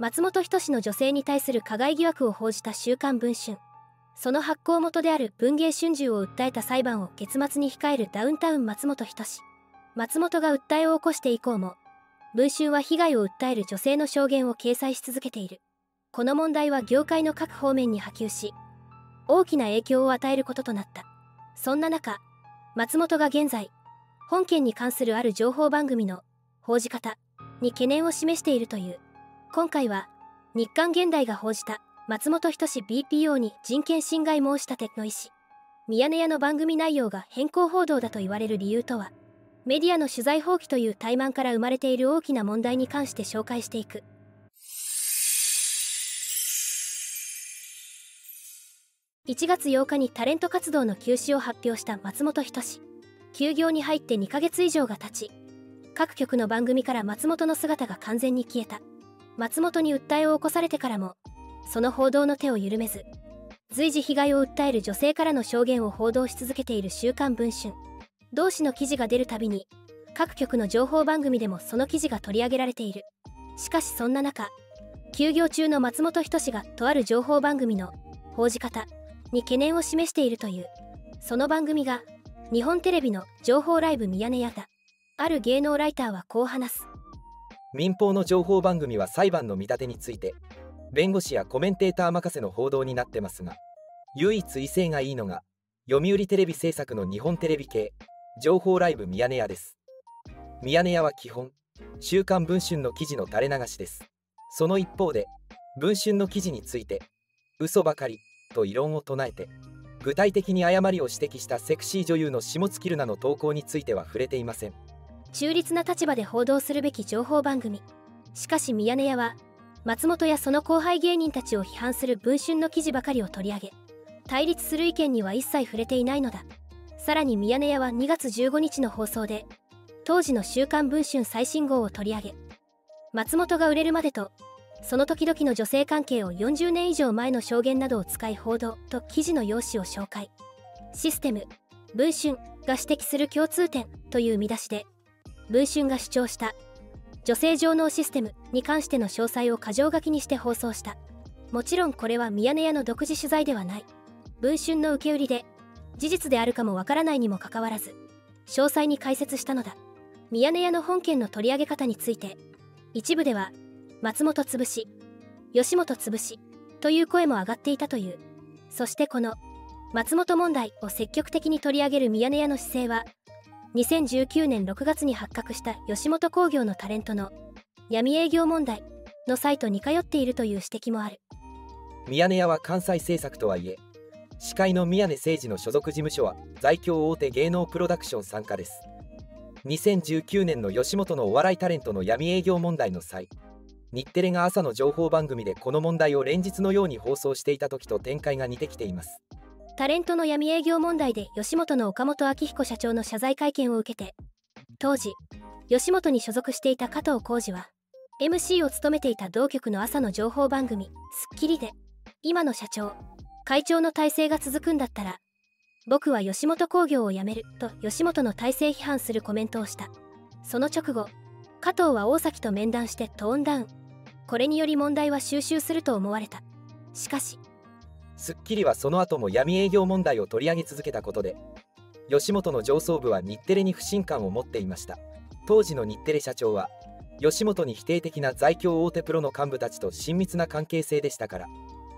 松本人志の女性に対する加害疑惑を報じた週刊文春。その発行元である文芸春秋を訴えた裁判を月末に控えるダウンタウン松本人志。松本が訴えを起こして以降も文春は被害を訴える女性の証言を掲載し続けている。この問題は業界の各方面に波及し大きな影響を与えることとなった。そんな中松本が現在本件に関するある情報番組の報じ方に懸念を示しているという。今回は日刊現代が報じた松本人志 BPO に人権侵害申し立ての意思ミヤネ屋の番組内容が変更報道だと言われる理由とはメディアの取材放棄という怠慢から生まれている大きな問題に関して紹介していく。1月8日にタレント活動の休止を発表した松本人志。休業に入って2ヶ月以上が経ち各局の番組から松本の姿が完全に消えた。松本に訴えを起こされてからもその報道の手を緩めず随時被害を訴える女性からの証言を報道し続けている「週刊文春」同誌の記事が出るたびに各局の情報番組でもその記事が取り上げられている。しかしそんな中休業中の松本人志がとある情報番組の報じ方に懸念を示しているという。その番組が日本テレビの情報ライブミヤネ屋だ。ある芸能ライターはこう話す。民放の情報番組は裁判の見立てについて弁護士やコメンテーター任せの報道になってますが唯一威勢がいいのが読売テレビ制作の日本テレビ系情報ライブミヤネ屋です。ミヤネ屋は基本週刊文春の記事の垂れ流しです。その一方で文春の記事について嘘ばかりと異論を唱えて具体的に誤りを指摘したセクシー女優の下月ルナの投稿については触れていません。中立な立場で報道するべき情報番組。しかしミヤネ屋は松本やその後輩芸人たちを批判する文春の記事ばかりを取り上げ対立する意見には一切触れていないのだ。さらにミヤネ屋は2月15日の放送で当時の「週刊文春」最新号を取り上げ松本が売れるまでとその時々の女性関係を40年以上前の証言などを使い報道と記事の用紙を紹介。システム文春が指摘する共通点という見出しで文春が主張した女性上納システムに関しての詳細を箇条書きにして放送した。もちろんこれはミヤネ屋の独自取材ではない。文春の受け売りで事実であるかもわからないにもかかわらず詳細に解説したのだ。ミヤネ屋の本件の取り上げ方について一部では松本潰し吉本潰しという声も上がっていたという。そしてこの松本問題を積極的に取り上げるミヤネ屋の姿勢は2019年6月に発覚した吉本興業のタレントの闇営業問題のサイトに通っているという指摘もある。ミヤネ屋は関西制作とはいえ司会の宮根誠司の所属事務所は在京大手芸能プロダクション参加です。2019年の吉本のお笑いタレントの闇営業問題の際日テレが朝の情報番組でこの問題を連日のように放送していた時と展開が似てきています。タレントの闇営業問題で吉本の岡本明彦社長の謝罪会見を受けて当時吉本に所属していた加藤浩次は MC を務めていた同局の朝の情報番組『スッキリ』で今の社長会長の体制が続くんだったら僕は吉本興業を辞めると吉本の体制批判するコメントをした。その直後加藤は大崎と面談してトーンダウン。これにより問題は収拾すると思われた。しかし『スッキリ』はその後も闇営業問題を取り上げ続けたことで吉本の上層部は日テレに不信感を持っていました。当時の日テレ社長は吉本に否定的な在京大手プロの幹部たちと親密な関係性でしたから。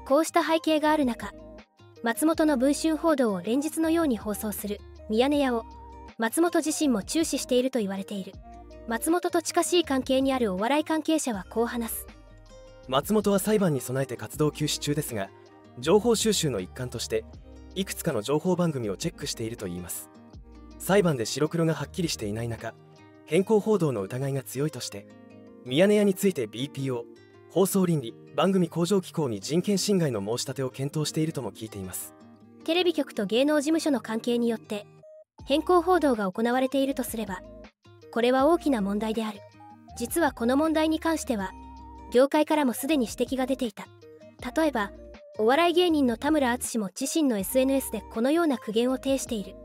こうした背景がある中松本の文春報道を連日のように放送するミヤネ屋を松本自身も注視していると言われている。松本と近しい関係にあるお笑い関係者はこう話す。松本は裁判に備えて活動休止中ですが情報収集の一環としていくつかの情報番組をチェックしているといいます。裁判で白黒がはっきりしていない中変更報道の疑いが強いとしてミヤネ屋について BPO 放送倫理番組向上機構に人権侵害の申し立てを検討しているとも聞いています。テレビ局と芸能事務所の関係によって変更報道が行われているとすればこれは大きな問題である。実はこの問題に関しては業界からもすでに指摘が出ていた。例えばお笑い芸人の田村淳も自身の SNS でこのような苦言を呈している。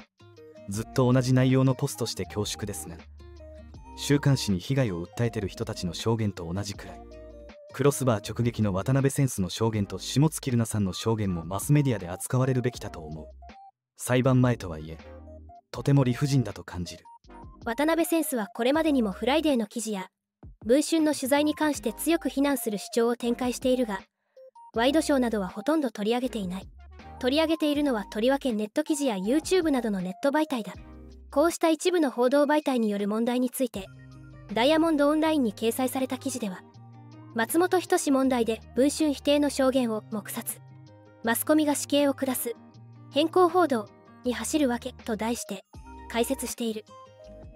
ずっと同じ内容のポストして恐縮ですが週刊誌に被害を訴えてる人たちの証言と同じくらい。クロスバー直撃の渡辺センスの証言と霜月るなさんの証言もマスメディアで扱われるべきだと思う。裁判前とはいえとても理不尽だと感じる。渡辺センスはこれまでにもフライデーの記事や文春の取材に関して強く非難する主張を展開しているがワイドショーなどはほとんど取り上げていない。取り上げているのはとりわけネット記事や YouTube などのネット媒体だ。こうした一部の報道媒体による問題についてダイヤモンドオンラインに掲載された記事では松本人志問題で文春否定の証言を黙殺。マスコミが死刑を下す。変更報道に走るわけと題して解説している。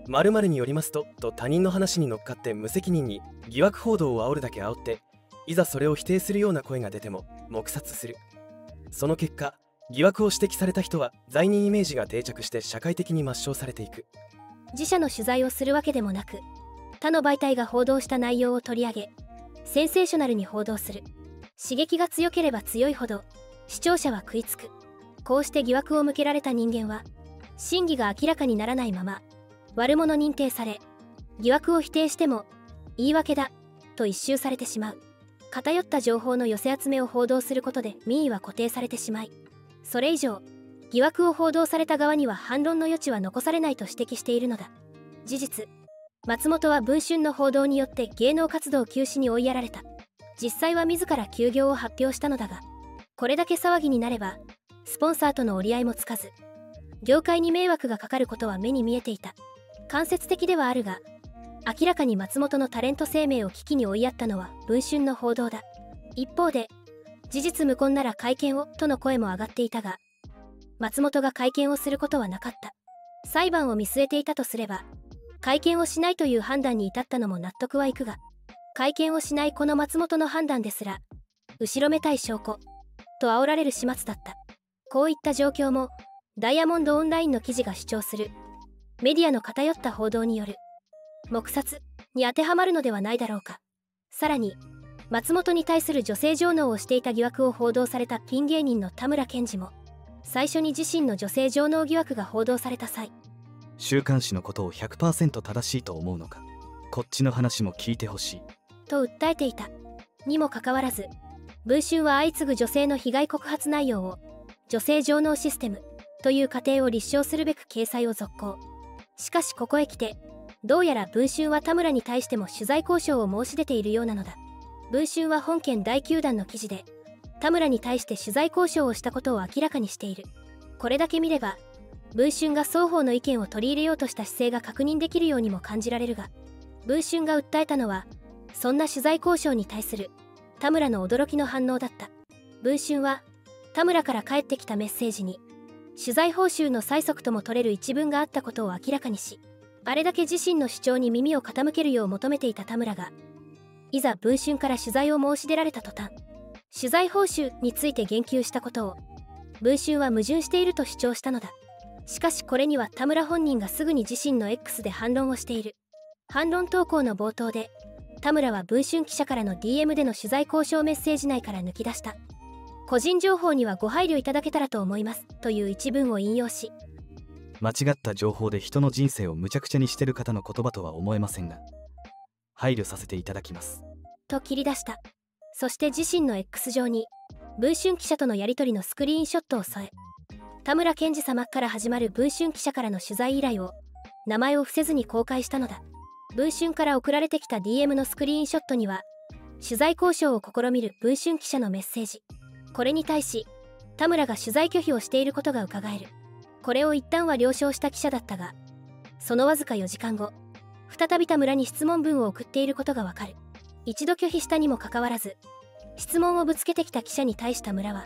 〇〇によりますとと他人の話に乗っかって無責任に疑惑報道を煽るだけ煽っていざそれを否定するような声が出ても黙殺する。その結果疑惑を指摘された人は罪人イメージが定着して社会的に抹消されていく。自社の取材をするわけでもなく他の媒体が報道した内容を取り上げセンセーショナルに報道する。刺激が強ければ強いほど視聴者は食いつく。こうして疑惑を向けられた人間は真偽が明らかにならないまま悪者認定され疑惑を否定しても言い訳だと一蹴されてしまう。偏った情報の寄せ集めを報道することで民意は固定されてしまいそれ以上疑惑を報道された側には反論の余地は残されないと指摘しているのだ。事実松本は文春の報道によって芸能活動休止に追いやられた。実際は自ら休業を発表したのだがこれだけ騒ぎになればスポンサーとの折り合いもつかず業界に迷惑がかかることは目に見えていた。間接的ではあるが明らかに松本のタレント生命を危機に追いやったのは文春の報道だ。一方で事実無根なら会見をとの声も上がっていたが松本が会見をすることはなかった。裁判を見据えていたとすれば会見をしないという判断に至ったのも納得はいくが会見をしないこの松本の判断ですら後ろめたい証拠と煽られる始末だった。こういった状況もダイヤモンドオンラインの記事が主張するメディアの偏った報道による。黙殺に当てはまるのではないだろうか。さらに松本に対する女性上納をしていた疑惑を報道されたピン芸人の田村健二も最初に自身の女性上納疑惑が報道された際週刊誌のことを100%正しいと思うのか。こっちの話も聞いてほしい。と訴えていた。にもかかわらず文春は相次ぐ女性の被害告発内容を女性上納システムという過程を立証するべく掲載を続行。しかしここへ来てどうやら文春は田村に対しても取材交渉を申し出ているようなのだ。文春は本件大球団の記事で田村に対して取材交渉をしたことを明らかにしている。これだけ見れば文春が双方の意見を取り入れようとした姿勢が確認できるようにも感じられるが文春が訴えたのはそんな取材交渉に対する田村の驚きの反応だった。文春は田村から返ってきたメッセージに取材報酬の催促とも取れる一文があったことを明らかにしあれだけ自身の主張に耳を傾けるよう求めていた田村がいざ文春から取材を申し出られた途端取材報酬について言及したことを文春は矛盾していると主張したのだ。しかしこれには田村本人がすぐに自身の X で反論をしている。反論投稿の冒頭で田村は文春記者からの DM での取材交渉メッセージ内から抜き出した。個人情報にはご配慮いただけたらと思いますという一文を引用し間違った情報で人の人生をむちゃくちゃにしてる方の言葉とは思えませんが配慮させていただきます。と切り出した。そして自身の X 上に文春記者とのやり取りのスクリーンショットを添え田村健二様から始まる文春記者からの取材依頼を名前を伏せずに公開したのだ。文春から送られてきた DM のスクリーンショットには取材交渉を試みる文春記者のメッセージ。これに対し田村が取材拒否をしていることがうかがえる。これを一旦は了承した記者だったがそのわずか4時間後再び田村に質問文を送っていることがわかる。一度拒否したにもかかわらず質問をぶつけてきた記者に対した村は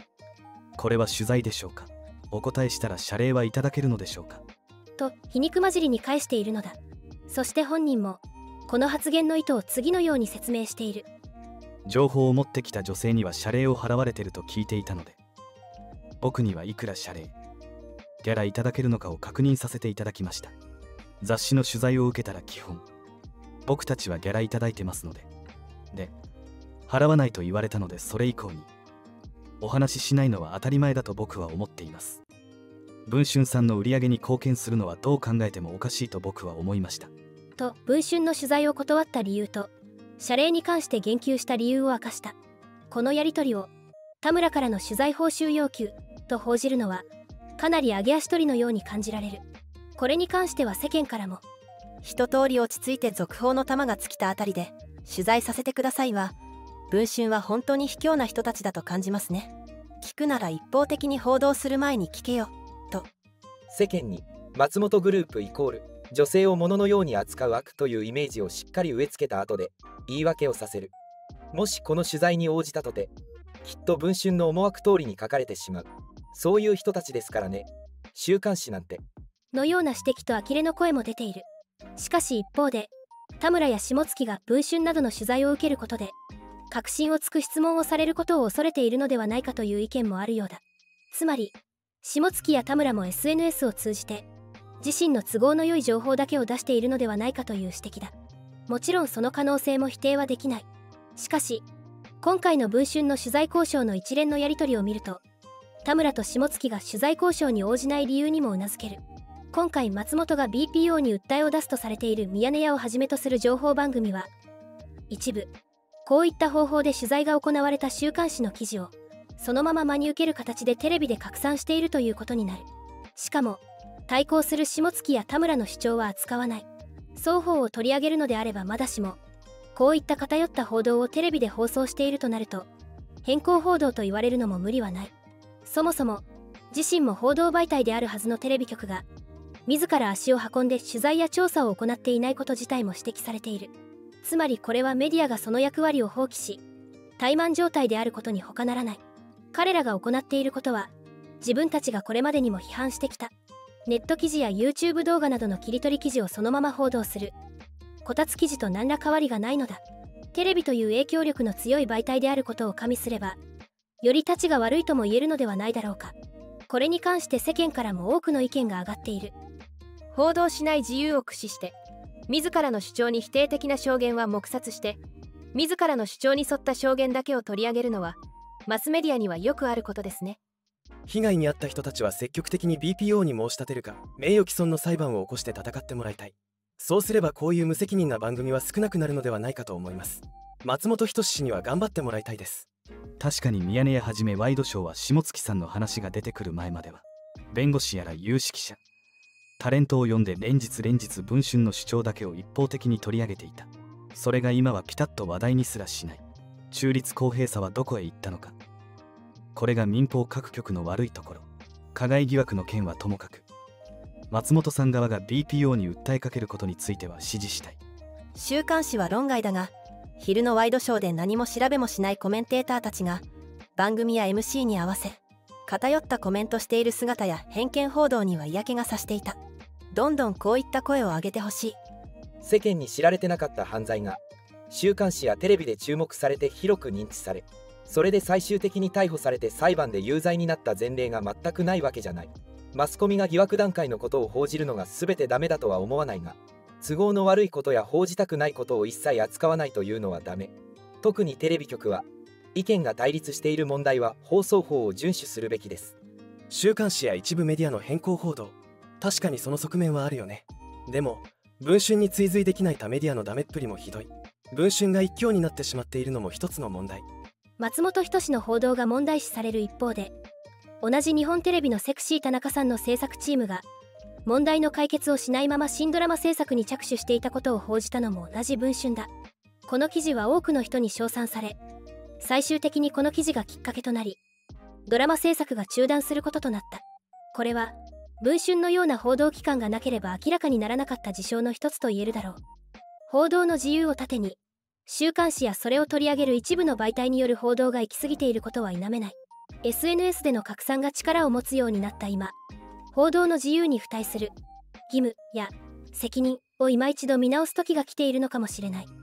これは取材でしょうか？お答えしたら謝礼はいただけるのでしょうか？と皮肉交じりに返しているのだ。そして本人もこの発言の意図を次のように説明している。情報を持ってきた女性には謝礼を払われてると聞いていたので僕にはいくら謝礼？ギャラいただけるのかを確認させていただきました。雑誌の取材を受けたら基本。僕たちはギャラいただいてますので。で払わないと言われたのでそれ以降に。お話ししないのは当たり前だと僕は思っています。文春さんの売り上げに貢献するのはどう考えてもおかしいと僕は思いました。と文春の取材を断った理由と謝礼に関して言及した理由を明かした。このやり取りを田村からの取材報酬要求と報じるのはかなり上げ足取りのように感じられる。これに関しては世間からも一通り落ち着いて続報の玉が尽きたあたりで取材させてくださいは文春は本当に卑怯な人たちだと感じますね。聞くなら一方的に報道する前に聞けよと。世間に松本グループイコール女性を物のように扱う悪というイメージをしっかり植え付けた後で言い訳をさせる。もしこの取材に応じたとてきっと文春の思惑通りに書かれてしまうそういう人たちですからね。週刊誌なんて。のような指摘と呆れの声も出ている。しかし一方で田村や下月が文春などの取材を受けることで確信をつく質問をされることを恐れているのではないかという意見もあるようだ。つまり下月や田村も SNS を通じて自身の都合の良い情報だけを出しているのではないかという指摘だ。もちろんその可能性も否定はできない。しかし今回の文春の取材交渉の一連のやり取りを見ると田村と下月が取材交渉に応じない理由にもうなずける。今回松本が BPO に訴えを出すとされているミヤネ屋をはじめとする情報番組は一部こういった方法で取材が行われた週刊誌の記事をそのまま真に受ける形でテレビで拡散しているということになる。しかも対抗する下月や田村の主張は扱わない。双方を取り上げるのであればまだしもこういった偏った報道をテレビで放送しているとなると変更報道と言われるのも無理はない。そもそも自身も報道媒体であるはずのテレビ局が自ら足を運んで取材や調査を行っていないこと自体も指摘されている。つまりこれはメディアがその役割を放棄し怠慢状態であることに他ならない。彼らが行っていることは自分たちがこれまでにも批判してきた。ネット記事や YouTube 動画などの切り取り記事をそのまま報道する。こたつ記事と何ら変わりがないのだ。テレビという影響力の強い媒体であることを加味すればより立ちが悪いとも言えるのではないだろうか。これに関して世間からも多くの意見が上がっている。報道しない自由を駆使して自らの主張に否定的な証言は黙殺して自らの主張に沿った証言だけを取り上げるのはマスメディアにはよくあることですね。被害に遭った人たちは積極的に BPO に申し立てるか名誉毀損の裁判を起こして戦ってもらいたい。そうすればこういう無責任な番組は少なくなるのではないかと思います。松本人志氏には頑張ってもらいたいです。確かにミヤネ屋はじめワイドショーは下月さんの話が出てくる前までは弁護士やら有識者タレントを呼んで連日連日文春の主張だけを一方的に取り上げていた。それが今はピタッと話題にすらしない。中立公平さはどこへ行ったのか。これが民放各局の悪いところ。加害疑惑の件はともかく。松本さん側が BPO に訴えかけることについては支持したい。週刊誌は論外だが昼のワイドショーで何も調べもしないコメンテーターたちが番組や MC に合わせ偏ったコメントしている姿や偏見報道には嫌気がさしていた。どんどんこういった声を上げてほしい。世間に知られてなかった犯罪が週刊誌やテレビで注目されて広く認知されそれで最終的に逮捕されて裁判で有罪になった前例が全くないわけじゃない。マスコミが疑惑段階のことを報じるのが全てダメだとは思わないが都合の悪いことや報じたくないことを一切扱わないというのはダメ。特にテレビ局は意見が対立している問題は放送法を遵守するべきです。週刊誌や一部メディアの変更報道確かにその側面はあるよね。でも文春に追随できない他メディアのダメっぷりもひどい。文春が一強になってしまっているのも一つの問題。松本人志の報道が問題視される一方で同じ日本テレビのセクシー田中さんの制作チームが問題の解決をしないまま新ドラマ制作に着手していたことを報じたのも同じ文春だ。この記事は多くの人に称賛され最終的にこの記事がきっかけとなりドラマ制作が中断することとなった。これは文春のような報道機関がなければ明らかにならなかった事象の一つと言えるだろう。報道の自由を盾に週刊誌やそれを取り上げる一部の媒体による報道が行き過ぎていることは否めない。SNS での拡散が力を持つようになった今報道の自由に付帯する。義務や責任を今一度見直す時が来ているのかもしれない。